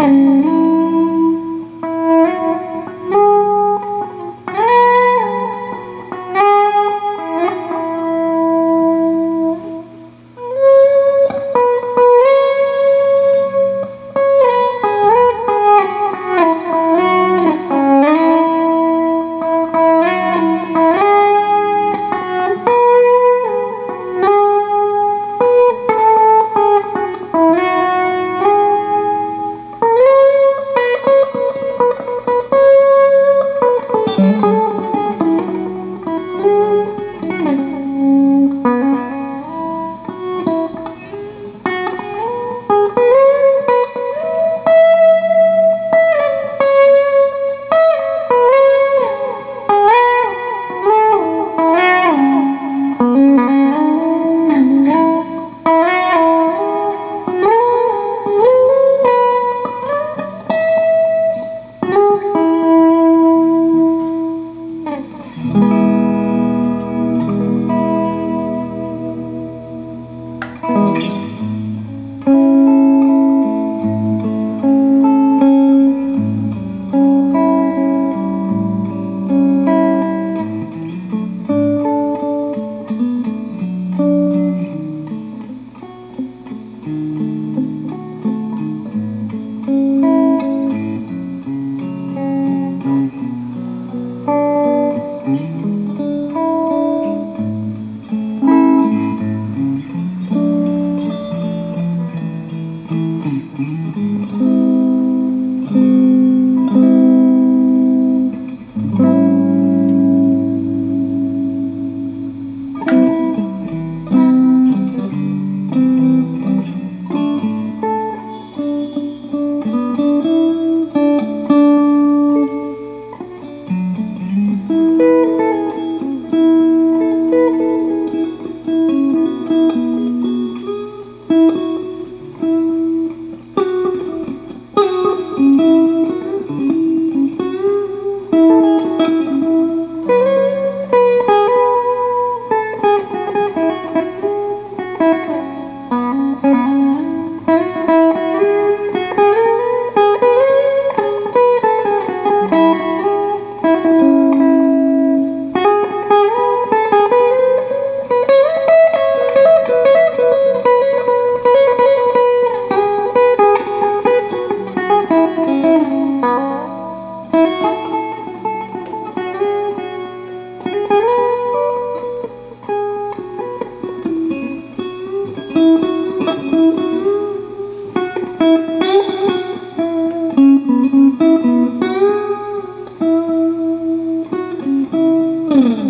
Mm-hmm. Hum.